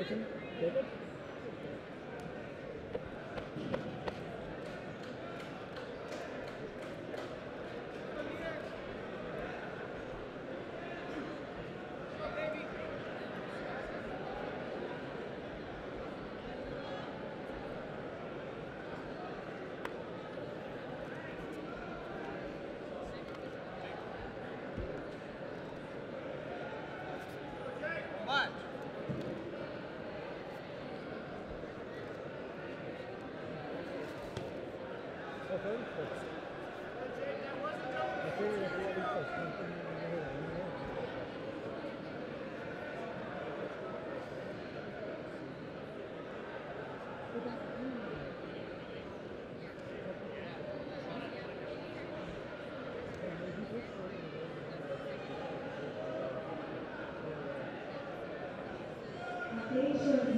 Thank you. Station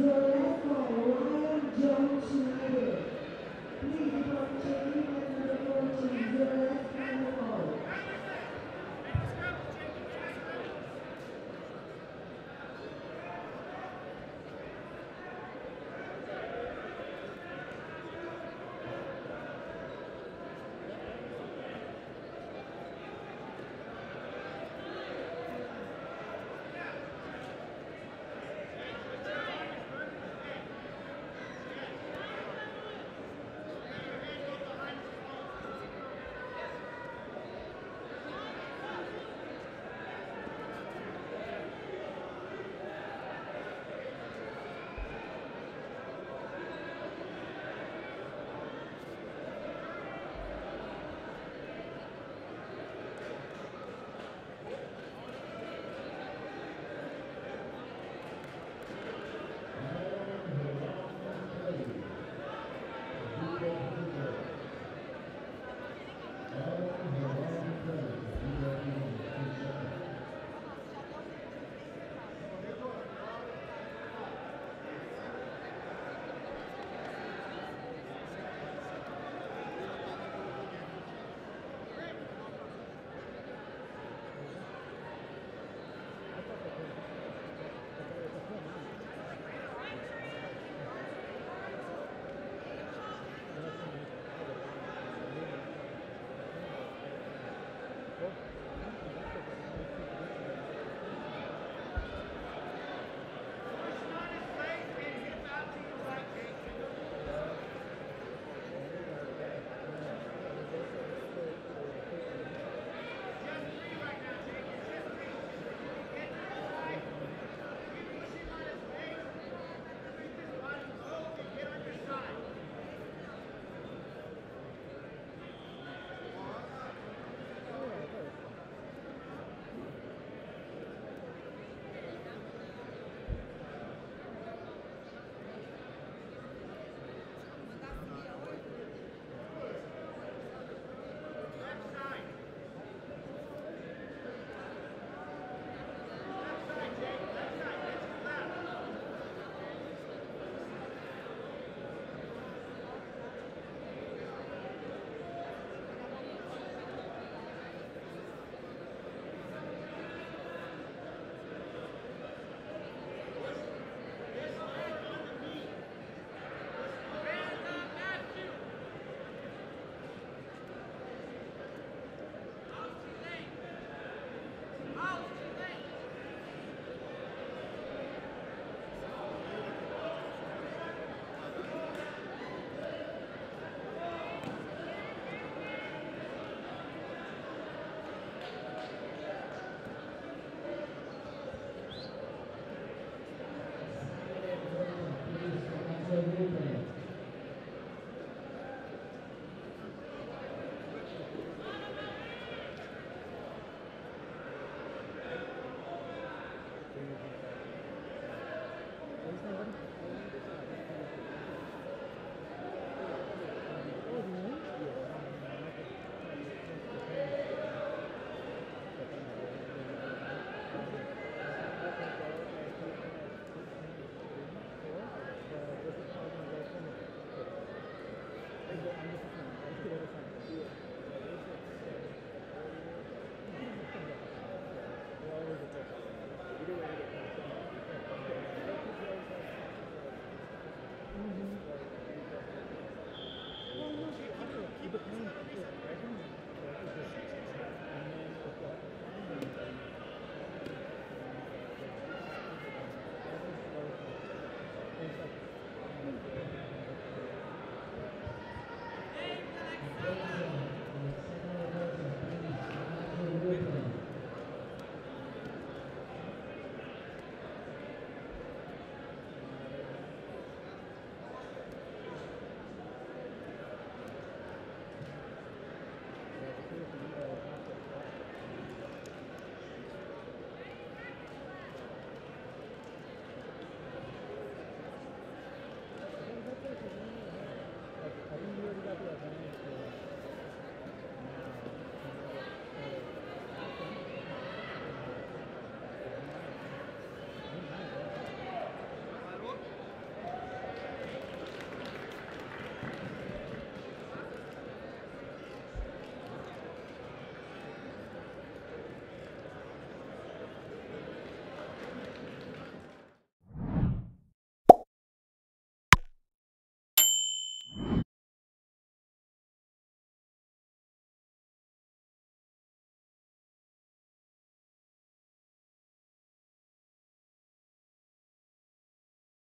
your left by Ryan John Schneider. Please number 14, your left